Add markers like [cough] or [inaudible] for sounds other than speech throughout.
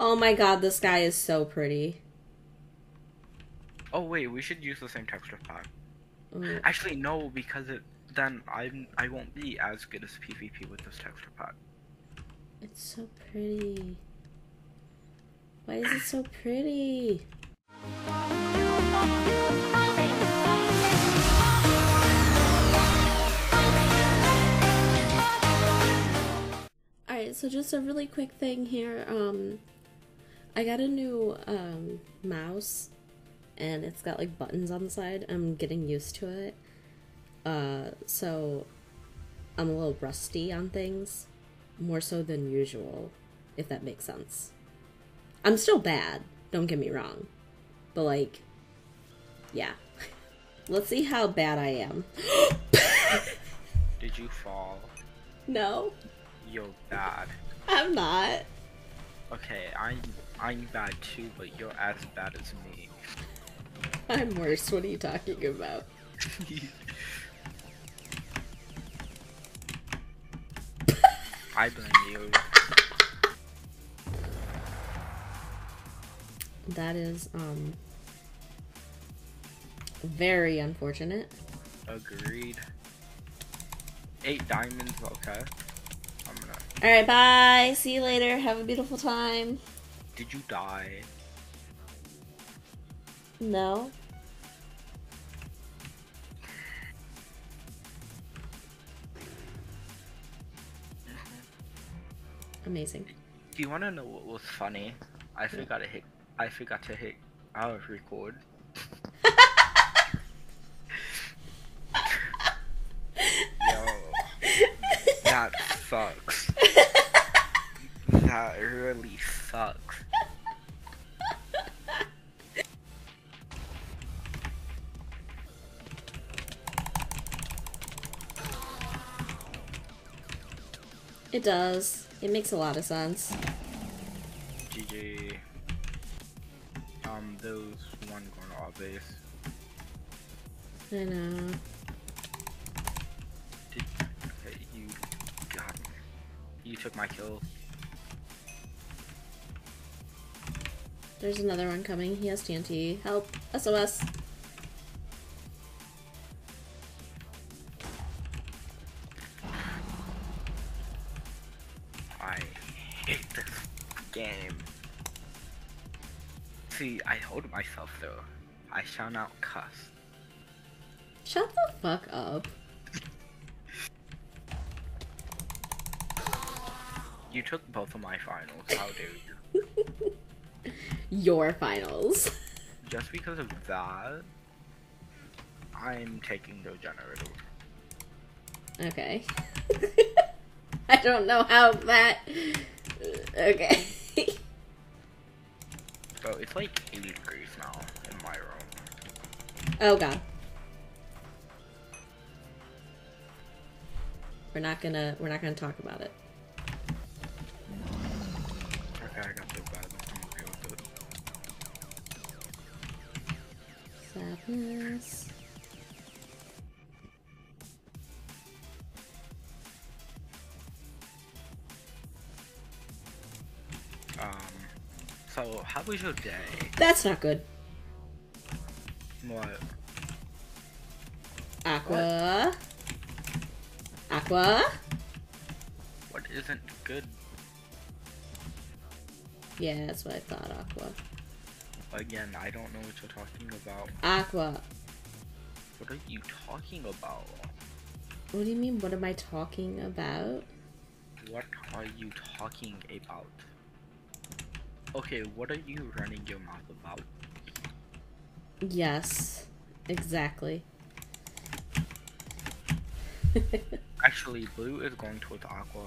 Oh my god, this guy is so pretty. Oh wait, we should use the same texture pack. Mm, Actually, no, because it then I'm I won't be as good as PvP with this texture pack. It's so pretty. Why is it so pretty? Alright, so just a really quick thing here. Um I got a new um mouse and it's got like buttons on the side. I'm getting used to it. Uh so I'm a little rusty on things. More so than usual, if that makes sense. I'm still bad, don't get me wrong. But like yeah. [laughs] Let's see how bad I am. Did you fall? no, You're bad. I'm not. Okay, I'm I'm bad too, but you're as bad as me. [laughs] I'm worse. What are you talking about? [laughs] I blame you. That is um very unfortunate. Agreed. Eight diamonds, okay. I'm gonna. All right, bye. See you later. Have a beautiful time. Did you die? No. Amazing. Do you want to know what was funny? I mm. forgot to hit. I forgot to hit. I was record. Yo, that [laughs] sucks. [laughs] That really sucks. It does. It makes a lot of sense. GG. Um, those one going to our base. I know. Did okay, you got me. You took my kill. There's another one coming. He has TNT. Help. SOS. I hate this game. See, I hold myself though. I shall not cuss. Shut the fuck up. You took both of my finals. How dare you? [laughs] Your finals. Just because of that, I'm taking the generator. Okay. [laughs] I don't know how that. Okay. So it's like 80 degrees now in my room. oh god. We're not gonna. We're not gonna talk about it. Okay, I got Um, so how was your day? That's not good. What? Aqua. Aqua. What isn't good? Yeah, that's what I thought. Aqua. Again, I don't know what you're talking about. Aqua. What are you talking about? What do you mean? What am I talking about? What are you talking about? Okay, what are you running your mouth about? Yes, exactly. [laughs] Actually, blue is going towards aqua.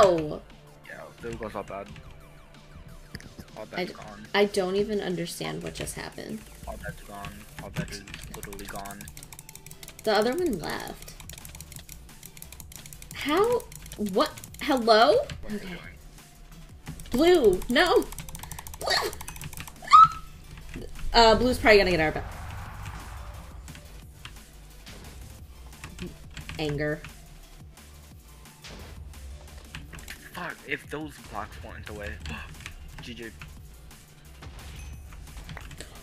How? Yeah, there goes all bad. All I d- gone. I don't even understand what just happened. All bed's gone. All is literally gone. The other one left. How? What? Hello? What Okay. Blue, no. Blue. Uh, blue's probably gonna get our back. anger. Fuck, if those blocks weren't the way. [gasps] GG.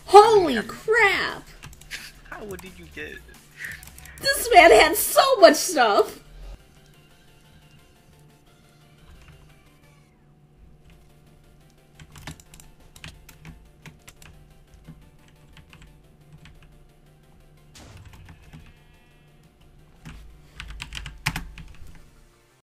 Holy crap! [laughs] How what did you get? This man had so much stuff!